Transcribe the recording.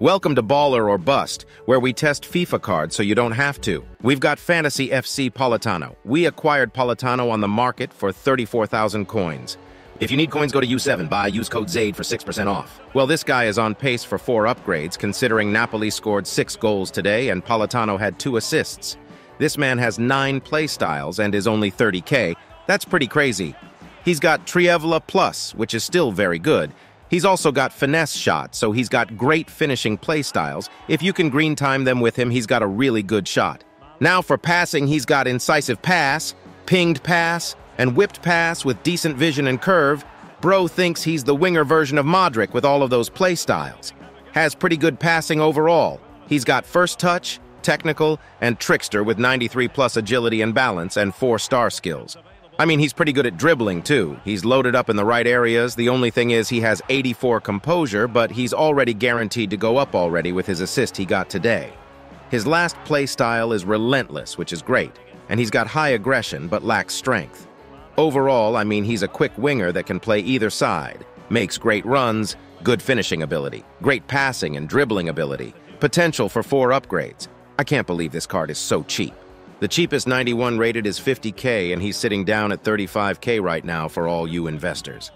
Welcome to Baller or Bust, where we test FIFA cards so you don't have to. We've got Fantasy FC Politano. We acquired Politano on the market for 34,000 coins. If you need coins, go to U7, buy, use code ZADE for 6% off. Well, this guy is on pace for four upgrades, considering Napoli scored six goals today and Politano had two assists. This man has nine playstyles and is only 30k. That's pretty crazy. He's got Trivela Plus, which is still very good, He's also got finesse shots, so he's got great finishing playstyles. If you can green time them with him, he's got a really good shot. Now for passing, he's got incisive pass, pinged pass, and whipped pass with decent vision and curve. Bro thinks he's the winger version of Modric with all of those playstyles. Has pretty good passing overall. He's got first touch, technical, and trickster with 93 plus agility and balance and 4 star skills. I mean, he's pretty good at dribbling, too. He's loaded up in the right areas. The only thing is he has 84 composure, but he's already guaranteed to go up already with his assist he got today. His last play style is relentless, which is great, and he's got high aggression but lacks strength. Overall, I mean, he's a quick winger that can play either side, makes great runs, good finishing ability, great passing and dribbling ability, potential for four upgrades. I can't believe this card is so cheap. The cheapest 91 rated is 50k and he's sitting down at 35k right now for all you investors.